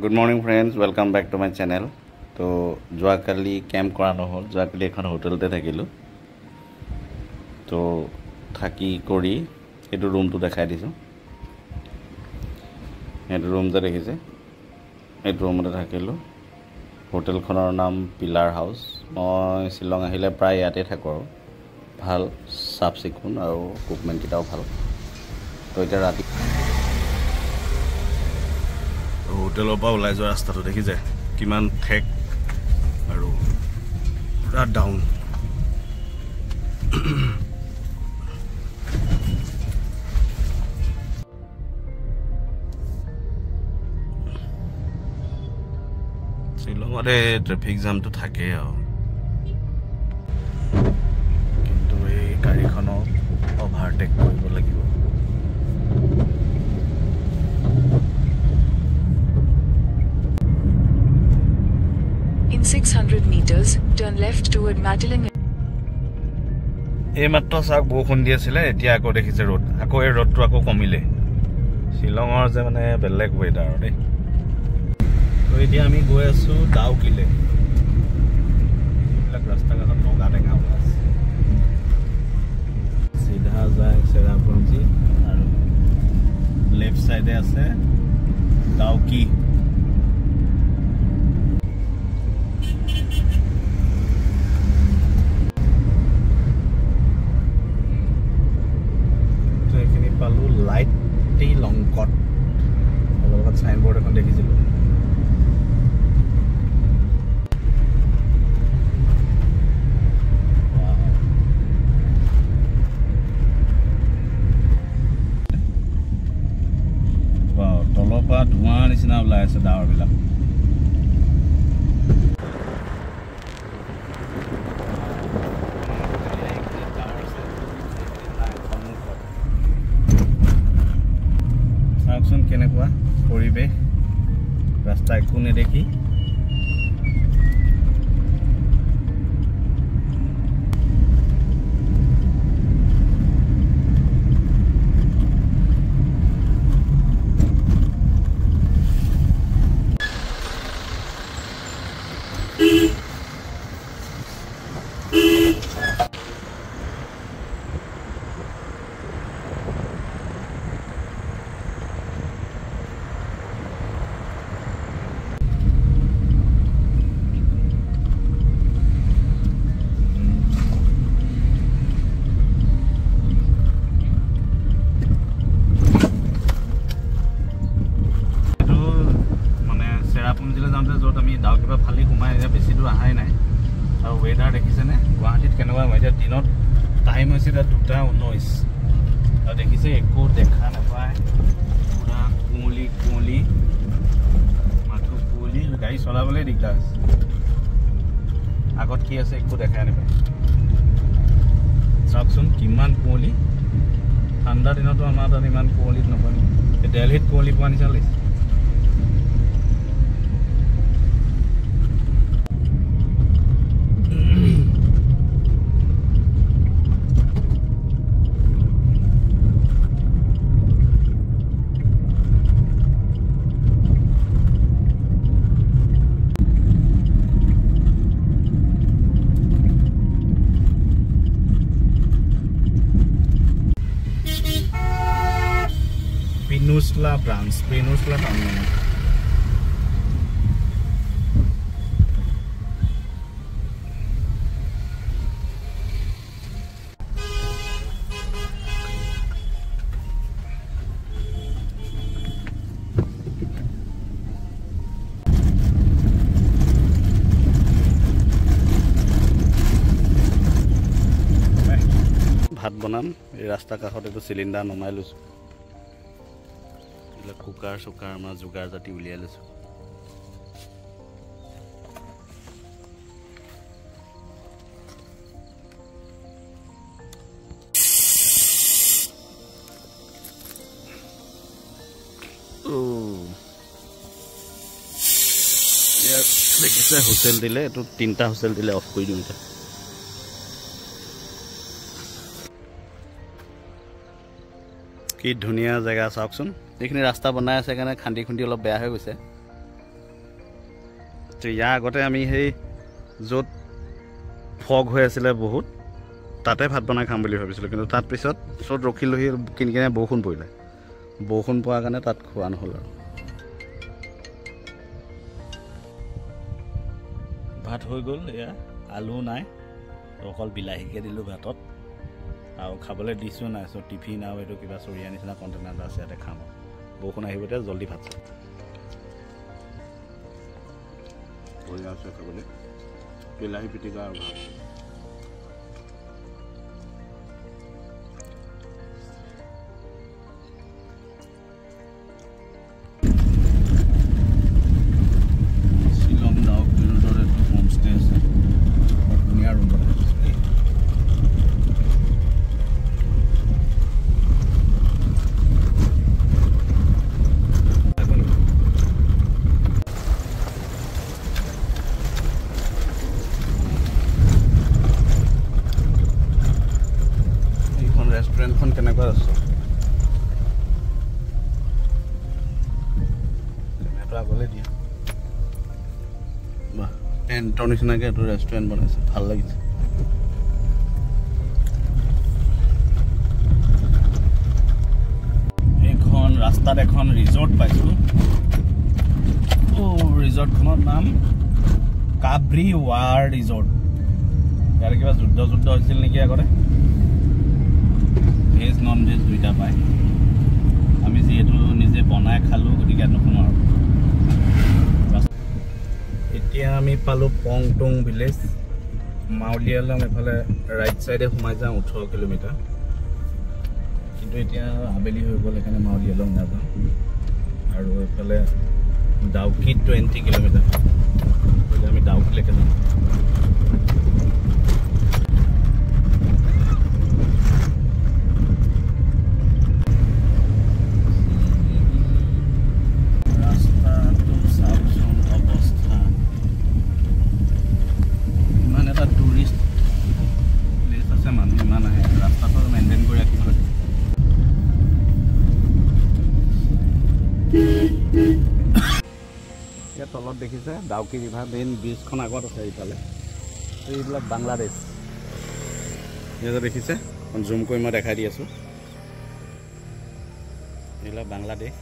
Good morning friends welcome back to my channel তো যোৱাকালি camp কৰা নহ'ল যোৱাকালি এখন হোটেলতে থাকিলোঁ। তো থাকি কৰি সেইটো ৰুমটো দেখাই দিছোঁ। সেইটো ৰুম যে দেখিছে সেইটো ৰুমতে থাকিলোঁ। হোটেলখনৰ নাম পিলাৰ হাউচ মই শ্বিলং আহিলে প্ৰায় ইয়াতে থাকোঁ আৰু। ভাল চাফ চিকুণ আৰু কুকমেণ্টকেইটাও ভাল। তো এতিয়া ৰাতি হোটেলৰ পৰা ওলাই যোৱা ৰাস্তাটো দেখি যায় কিমান ঠেক আৰু পুৰা ডাউন শ্বিলঙতে ট্ৰেফিক জামটো থাকেই আৰু। কিন্তু এই গাড়ীখনক অভাৰটেক কৰিব লাগিব। 600 meters, turn left toward Madeline. এই চাওক বৰষুণ দি আছিলে এতিয়া আকৌ দেখিছে ৰ'দ। আকৌ এই ৰ'দটো আকৌ কমিলে। শ্বিলঙৰ যে মানে বেলেগ ৱেডাৰ দেই। তো এতিয়া আমি গৈ আছোঁ ডাউকিলে। এইবিলাক ৰাস্তা ঘাটত নগা টেঙা ওলাই চিধা যায় চেৰাপুঞ্জী আৰু লেফ্ট ছাইডে আছে ডাউকি। এইখিনি পালোঁ লাইটি লংকট অলপ আগত চাইনবৰ্ড এখন দেখিছিলোঁ তলৰ পৰা ধোঁৱাৰ নিচিনা ওলাই আছে ডাৱৰবিলাক চাওকচোন কেনেকুৱা পৰিৱেশ ৰাস্তা একো নেদেখি কিমান কুঁৱলী। ঠাণ্ডা দিনতো আমাৰ তাত ইমান কুঁৱলীত নপৰে। দেলহিত কুঁৱলী পোৱা নিচিনা লাগিছে। Peninsula branch, town মানে ভাত বনাম এই ৰাস্তা কাষত এইটো চিলিণ্ডাৰ নমাই লৈছোঁ। কুকাৰ চুকাৰ আমাৰ যোগাৰ জাতি উলিয়াই লৈছোঁ। হুচেল দিলে এইটো তিনিটা হুচেল দিলে অফ কৰি দিওঁ এতিয়া। কি ধুনীয়া জেগা চাওকচোন। এইখিনি ৰাস্তা বনাই আছে কাৰণে খান্দি খুন্দি অলপ বেয়া হৈ গৈছে। ইয়াৰ আগতে আমি সেই য'ত ফগ হৈ আছিলে বহুত তাতে ভাত বনাই খাম বুলি ভাবিছিলোঁ। কিন্তু তাত পিছত য'ত ৰখিলোহি কিনি কিনে বৰষুণ পৰিলে। বৰষুণ পোৱাৰ কাৰণে তাত খোৱা নহ'ল আৰু। ভাত হৈ গ'ল এয়া। আলু নাই। অকল বিলাহীকে দিলোঁ ভাতত। আৰু খাবলৈ দিছোঁ নাই চ' টিফিন আৰু এইটো কিবা চৰিয়া নিচিনা কণ্টেনাৰ এটা আছে ইয়াতে খাম বৰষুণ আহিব এতিয়া জল্দি ভাত আছে খাবলৈ। বিলাহী পিটিকা আৰু ভাত। টেণ্টৰ নিচিনাকৈ এইটো ৰেষ্টুৰেণ্ট বনাইছে ভাল লাগিছে। এইখন ৰাস্তাত এখন ৰিজৰ্ট পাইছোঁ। ৰিজৰ্টখনৰ নাম কাব্ৰি ৱাৰ ৰিজৰ্ট ইয়াৰ কিবা যুদ্ধ যুদ্ধ হৈছিল নেকি আগতে? ভেজ নন ভেজ দুইটা পায়। আমি যিহেতু নিজে বনাই খালোঁ গতিকে নুশুনো আৰু এতিয়া আমি পালোঁ পংটং ভিলেজ। মাউলিয়ালম এফালে ৰাইট ছাইডে সোমাই যাওঁ ওঠৰ কিলোমিটাৰ। কিন্তু এতিয়া আবেলি হৈ গ'ল সেইকাৰণে মাউলিয়ালম নাযাওঁ। আৰু এইফালে ডাউকি টুৱেণ্টি কিলোমিটাৰ। আমি ডাউকিলৈকে যাওঁ দেখিছে ডাউকি ৰিভাৰ মেইন ব্ৰিজখন আগত আছে ইফালে এইবিলাক বাংলাদেশ। ইয়াতে দেখিছে জুম কৰি মই দেখাই দি আছোঁ। এইবিলাক বাংলাদেশ।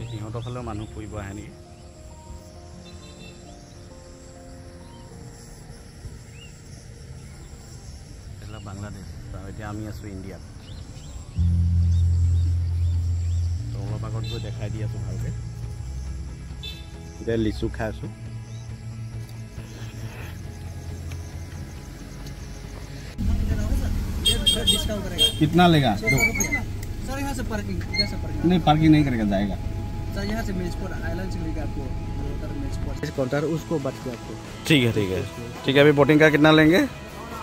এই সিহঁতৰ ফালেও মানুহ ফুৰিব আহে নেকি? এইবিলাক বাংলাদেশ। আৰু এতিয়া আমি আছোঁ ইণ্ডিয়াত। অলপ আগত গৈ দেখাই দি আছোঁ ভালকৈ। এতিয়া লিচু খাই আছোঁ डिस्काउंट करेगा कितना लेगा सौ रुपया सर यहाँ से पार्किंग इधर से पार्किंग नहीं पार्किंग नहीं करेगा जाएगा सर यहाँ से मेजपुर आइलैंड से मिलेगा आपको उधर मेजपुर काउंटर उसको बच के आपको ठीक है ठीक है ठीक है अभी बोटिंग का कितना लेंगे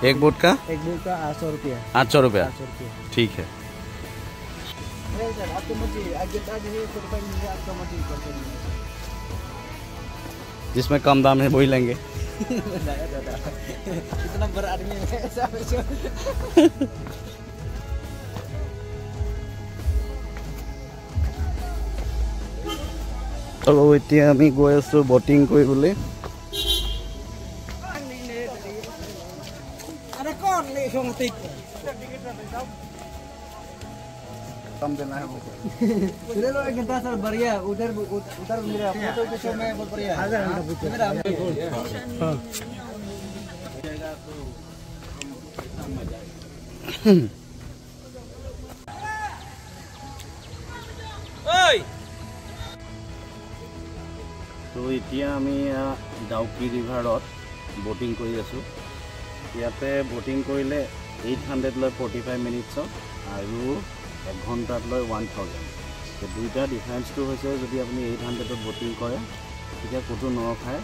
एक बोट का एक बुक का आठ सौ रुपया आठ सौ रुपया आठ सौ रुपया ठीक है नहीं सर आपको मर्जी आगे आज है सौ रुपये मिलेगा आपका मर्जी करते नहीं जिसमें कम दाम है वही लेंगे दादा दादा इतना बड़ा आदमी है ऐसा वैसा তো এতিয়া আমি গৈ আছোঁ বটিং কৰিবলৈ अरे कौन ले सो मत कम देना है ले लो एक घंटा सर बढ़िया उधर उधर मेरा फोटो के शो में बहुत बढ़िया मेरा তো এতিয়া আমি এয়া ডাউকি ৰিভাৰত ব'টিং কৰি আছোঁ ইয়াতে ব'টিং কৰিলে এইট হাণ্ড্ৰেড লয় ফৰ্টি ফাইভ মিনিটছত আৰু এক ঘণ্টাত লয় ওৱান থাউজেণ্ড দুইটা ডিফাৰেঞ্চটো হৈছে যদি আপুনি এইট হাণ্ড্ৰেডত ব'টিং কৰে তেতিয়া ক'তো নৰখায়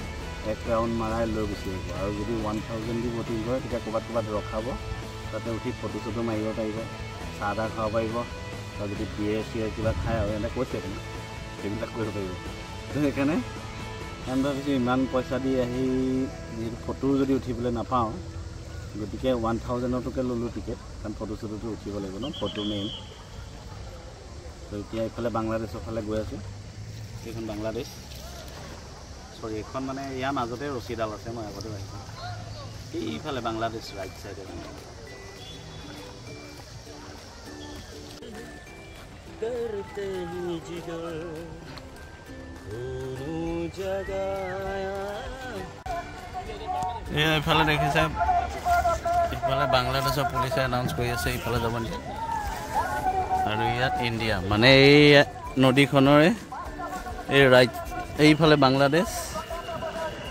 এক ৰাউণ্ড মাৰাই লৈ গুচি আহিব। আৰু যদি ওৱান থাউজেণ্ড দি ব'টিং কৰে তেতিয়া ক'ৰবাত ক'ৰবাত ৰখাব তাতে উঠি ফটো চটো মাৰিব পাৰিব চাহ তাহ খাব পাৰিব আৰু যদি বিয়েৰ চিয়েৰ কিবা খায় আৰু এনেকৈ কৈছে আপুনি সেইবিলাক কৰিব পাৰিব। তো সেইকাৰণে আমি ভাবিছোঁ ইমান পইচা দি আহি যিহেতু ফটো যদি উঠিবলৈ নাপাওঁ গতিকে ওৱান থাউজেণ্ডৰটোকে ল'লোঁ টিকেট কাৰণ ফটো চটোটো উঠিব লাগিব ন ফটো মেইন তো এতিয়া এইফালে বাংলাদেশৰ ফালে গৈ আছোঁ। এইখন বাংলাদেশ। চৰি এইখন মানে ইয়াৰ মাজতে ৰছীডাল আছে মই আগতে আহিছোঁ। এইফালে বাংলাদেশ ৰাইট চাইডে মানে। এয়া এইফালে দেখিছে ইফালে বাংলাদেশৰ পুলিচে এনাউন্স কৰি আছে ইফালে যাব নেকি? আৰু ইয়াত ইণ্ডিয়া। মানে এই নদীখনৰে এই ৰাইট এইফালে বাংলাদেশ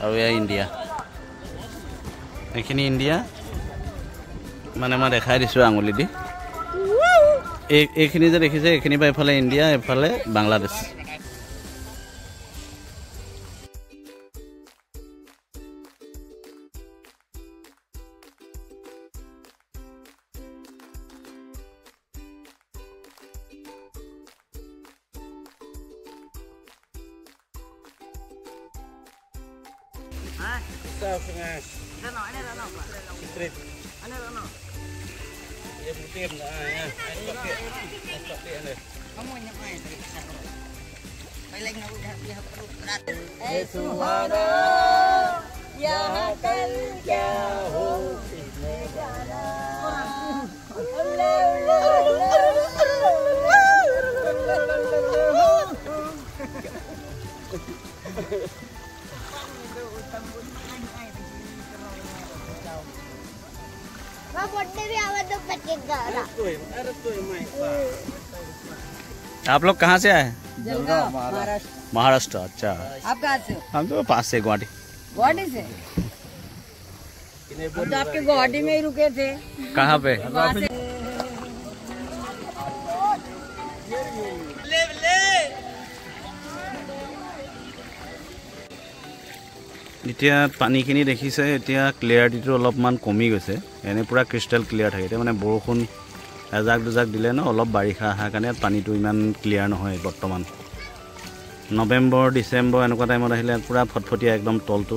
আৰু এয়া ইণ্ডিয়া। এইখিনি ইণ্ডিয়া। মানে মই দেখাই দিছোঁ আঙুলি দি। এই এইখিনি যে দেখিছে এইখিনিৰ পৰা এইফালে ইণ্ডিয়া এইফালে বাংলাদেশ। आप लोग कहाँ से आए? महाराष्ट्र अच्छा आप कहाँ से हो? हम तो पास से गुवाहाटी गुवाहाटी से हम तो आपके गुवाहाटी में ही रुके थे कहाँ पे वहाँ से এতিয়া পানীখিনি দেখিছে এতিয়া ক্লিয়াৰিটিটো অলপমান কমি গৈছে এনে পূৰা ক্ৰিষ্টেল ক্লিয়াৰ থাকে এতিয়া মানে বৰষুণ এজাক দুজাক দিলে ন অলপ বাৰিষা অহাৰ কাৰণে পানীটো ইমান ক্লিয়াৰ নহয় বৰ্তমান। নৱেম্বৰ ডিচেম্বৰ এনেকুৱা টাইমত আহিলে পূৰা ফটফটীয়া একদম তলটো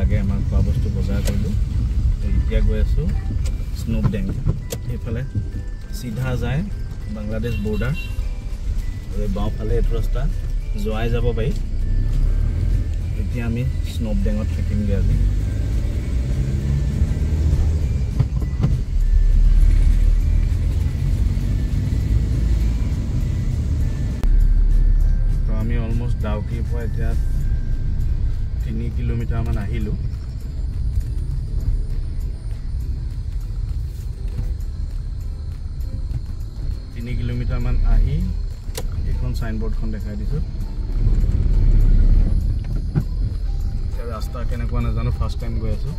লাগে আমাৰ খোৱা বস্তু বজাৰ কৰিলোঁ। এতিয়া গৈ আছোঁ স্নোপ ডেম এইফালে চিধা যায় বাংলাদেশ বৰ্ডাৰ বাওঁফালে এইটো ৰাস্তা যোৱাই যাব পাৰি। এতিয়া আমি স্নোপ ডেঙত থাকিমগৈ আজি। আমি অলমষ্ট ডাউকিৰ পৰা এতিয়া তিনি কিলোমিটাৰমান আহিলোঁ। তিনি কিলোমিটাৰমান আহি এইখন চাইনবৰ্ডখন দেখাই দিছোঁ। ৰাস্তা কেনেকুৱা নাজানো ফাৰ্ষ্ট টাইম গৈ আছোঁ।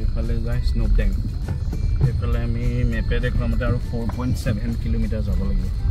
এইফালে যায় স্নো টেং এইফালে আমি মেপে দেখুৱা মতে আৰু ফ'ৰ পইণ্ট ছেভেন কিলোমিটাৰ যাব লাগিব।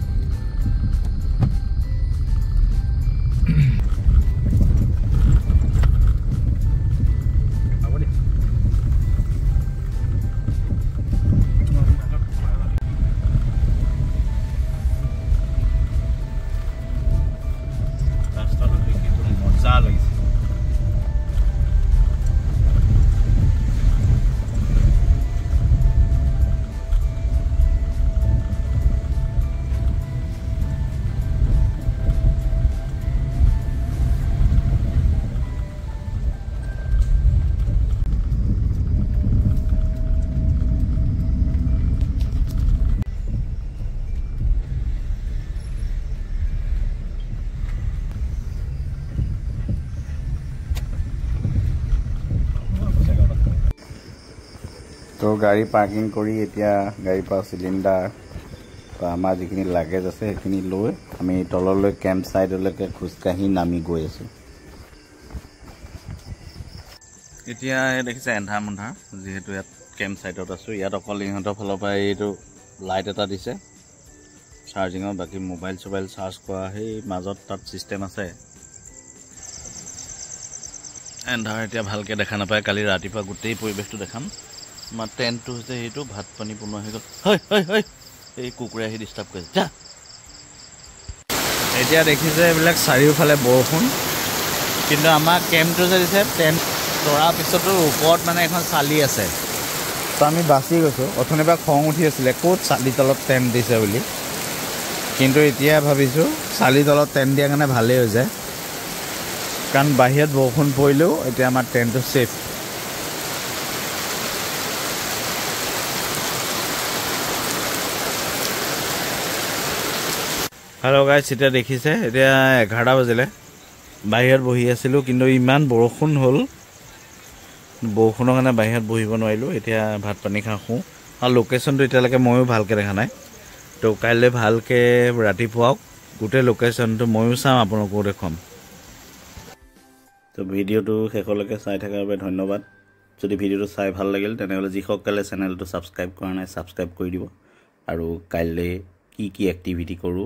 তো গাড়ী পাৰ্কিং কৰি এতিয়া গাড়ীৰ পৰা চিলিণ্ডাৰ বা আমাৰ যিখিনি লাগেজ আছে সেইখিনি লৈ আমি তললৈ কেম্প ছাইডলৈকে খোজকাঢ়ি নামি গৈ আছোঁ। এতিয়া দেখিছে এন্ধাৰ মন্ধাৰ যিহেতু ইয়াত কেম্প ছাইটত আছোঁ। ইয়াত অকল ইহঁতৰ ফালৰ পৰা এইটো লাইট এটা দিছে। চাৰ্জিঙৰ বাকী মোবাইল চোবাইল চাৰ্জ কৰা সেই মাজত তাত ছিষ্টেম আছে। এন্ধাৰ এতিয়া ভালকৈ দেখা নাপায়। কালি ৰাতিপুৱা গোটেই পৰিৱেশটো দেখাম। আমাৰ টেণ্টটো হৈছে সেইটো ভাত পানী বনোৱা হৈ গ'ল। এই কুকুৰে আহি ডিষ্টাৰ্ব কৰিছে। যা। এতিয়া দেখিছে এইবিলাক চাৰিওফালে বৰষুণ। কিন্তু আমাৰ কেম্পটো যে দিছে টেণ্ট তৰাৰ পিছতো ওপৰত মানে এখন চালি আছে। তো আমি বাচি গৈছোঁ। অথনিৰ পৰা খং উঠি আছিলে ক'ত চালি তলত টেণ্ট দিছে বুলি। কিন্তু এতিয়া ভাবিছোঁ চালি তলত টেণ্ট দিয়াৰ কাৰণে ভালেই হৈ যায়। কাৰণ বাহিৰত বৰষুণ পৰিলেও এতিয়া আমাৰ টেণ্টটো ছেফ হেল্ল' গাইছ এতিয়া দেখিছে এতিয়া এঘাৰটা বাজিলে। বাহিৰত বহি আছিলোঁ কিন্তু ইমান বৰষুণ হ'ল। বৰষুণৰ কাৰণে বাহিৰত বহিব নোৱাৰিলোঁ এতিয়া ভাত পানী খাওঁ। শুওঁ আৰু লোকেশ্যনটো এতিয়ালৈকে ময়ো ভালকৈ দেখা নাই। তো কাইলৈ ভালকৈ ৰাতিপুৱাওক গোটেই লোকেশ্যনটো ময়ো চাম আপোনালোকো দেখুৱাম। তো ভিডিঅ'টো শেষলৈকে চাই থকাৰ বাবে ধন্যবাদ। যদি ভিডিঅ'টো চাই ভাল লাগিল তেনেহ'লে যিসকলে চেনেলটো ছাবস্ক্ৰাইব কৰা নাই ছাবস্ক্ৰাইব কৰি দিব। আৰু কাইলৈ কি কি এক্টিভিটি কৰোঁ